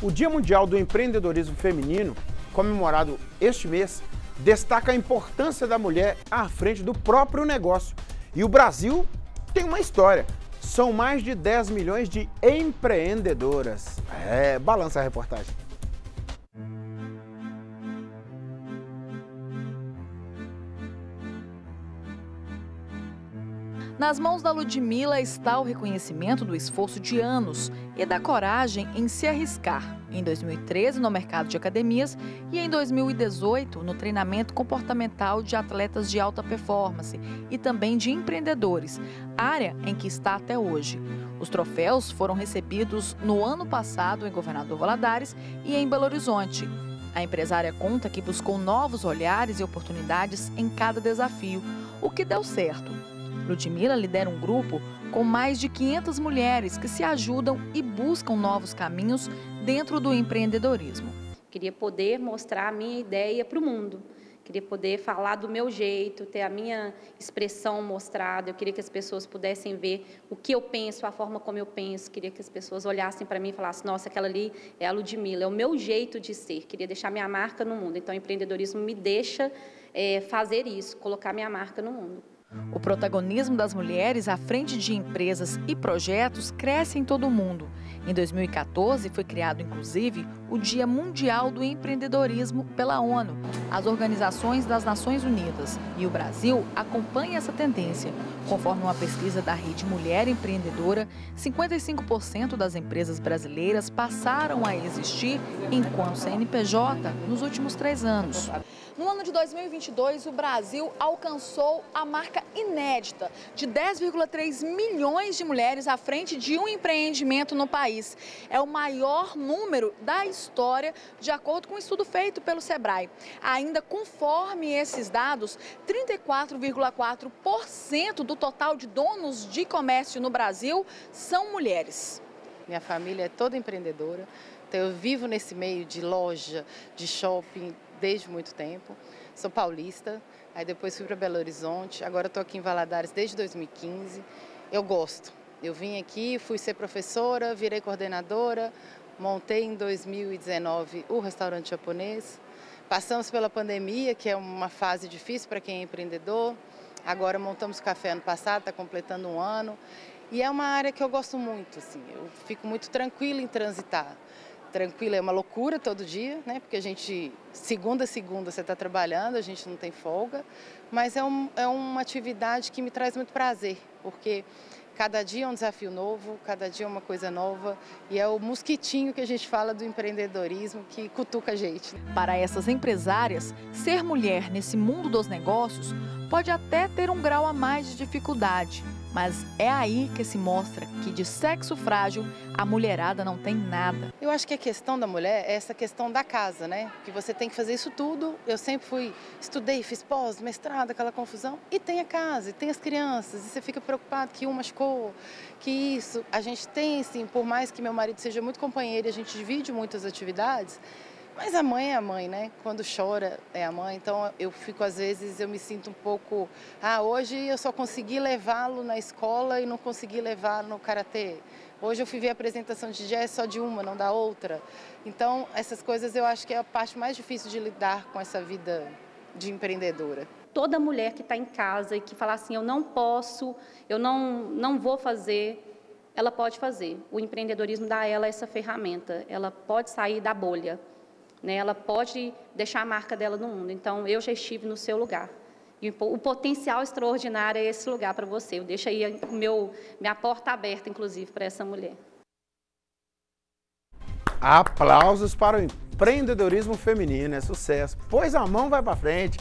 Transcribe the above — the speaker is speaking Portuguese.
O Dia Mundial do Empreendedorismo Feminino, comemorado este mês, destaca a importância da mulher à frente do próprio negócio. E o Brasil tem uma história. São mais de 10 milhões de empreendedoras. É, balança a reportagem. Nas mãos da Ludmilla está o reconhecimento do esforço de anos e da coragem em se arriscar. Em 2013, no mercado de academias e em 2018, no treinamento comportamental de atletas de alta performance e também de empreendedores, área em que está até hoje. Os troféus foram recebidos no ano passado em Governador Valadares e em Belo Horizonte. A empresária conta que buscou novos olhares e oportunidades em cada desafio, o que deu certo. Ludmilla lidera um grupo com mais de 500 mulheres que se ajudam e buscam novos caminhos dentro do empreendedorismo. Queria poder mostrar a minha ideia para o mundo. Queria poder falar do meu jeito, ter a minha expressão mostrada. Eu queria que as pessoas pudessem ver o que eu penso, a forma como eu penso. Queria que as pessoas olhassem para mim e falassem: nossa, aquela ali é a Ludmilla, é o meu jeito de ser. Queria deixar minha marca no mundo. Então, o empreendedorismo me deixa é, fazer isso, colocar minha marca no mundo. O protagonismo das mulheres à frente de empresas e projetos cresce em todo o mundo. Em 2014, foi criado, inclusive, o Dia Mundial do Empreendedorismo pela ONU, as organizações das Nações Unidas. E o Brasil acompanha essa tendência. Conforme uma pesquisa da Rede Mulher Empreendedora, 55% das empresas brasileiras passaram a existir enquanto CNPJ nos últimos três anos. No ano de 2022, o Brasil alcançou a marca inédita de 10,3 milhões de mulheres à frente de um empreendimento no país. É o maior número da história, de acordo com um estudo feito pelo Sebrae. Ainda conforme esses dados, 34,4% do total de donos de comércio no Brasil são mulheres. Minha família é toda empreendedora, então eu vivo nesse meio de loja, de shopping, desde muito tempo. Sou paulista, aí depois fui para Belo Horizonte, agora estou aqui em Valadares desde 2015. Eu gosto. Eu vim aqui, fui ser professora, virei coordenadora, montei em 2019 o restaurante japonês. Passamos pela pandemia, que é uma fase difícil para quem é empreendedor. Agora montamos o café ano passado, está completando um ano. E é uma área que eu gosto muito, assim, eu fico muito tranquila em transitar tranquila, é uma loucura todo dia, né? Porque a gente, segunda a segunda, você está trabalhando, a gente não tem folga, mas é, um, é uma atividade que me traz muito prazer, porque cada dia é um desafio novo, cada dia é uma coisa nova e é o mosquitinho que a gente fala do empreendedorismo que cutuca a gente. Para essas empresárias, ser mulher nesse mundo dos negócios pode até ter um grau a mais de dificuldade, mas é aí que se mostra que de sexo frágil a mulherada não tem nada. Eu acho que a questão da mulher é essa questão da casa, né? Que você tem que fazer isso tudo. Eu sempre fui, estudei, fiz pós, mestrado, aquela confusão. E tem a casa, e tem as crianças, e você fica preocupado que uma machucou, que isso. A gente tem, sim, por mais que meu marido seja muito companheiro e a gente divide muitas atividades, mas a mãe é a mãe, né? Quando chora é a mãe. Então eu fico, às vezes, eu me sinto um pouco. Ah, hoje eu só consegui levá-lo na escola e não consegui levar no karatê. Hoje eu fui ver a apresentação de jazz só de uma, não da outra. Então, essas coisas eu acho que é a parte mais difícil de lidar com essa vida de empreendedora. Toda mulher que está em casa e que fala assim, eu não posso, eu não, não vou fazer, ela pode fazer. O empreendedorismo dá a ela essa ferramenta. Ela pode sair da bolha. Né? Ela pode deixar a marca dela no mundo. Então, eu já estive no seu lugar. E o potencial extraordinário é esse lugar para você. Eu deixo aí meu, minha porta aberta, inclusive, para essa mulher. Aplausos para o empreendedorismo feminino, é sucesso. Pois a mão vai para frente.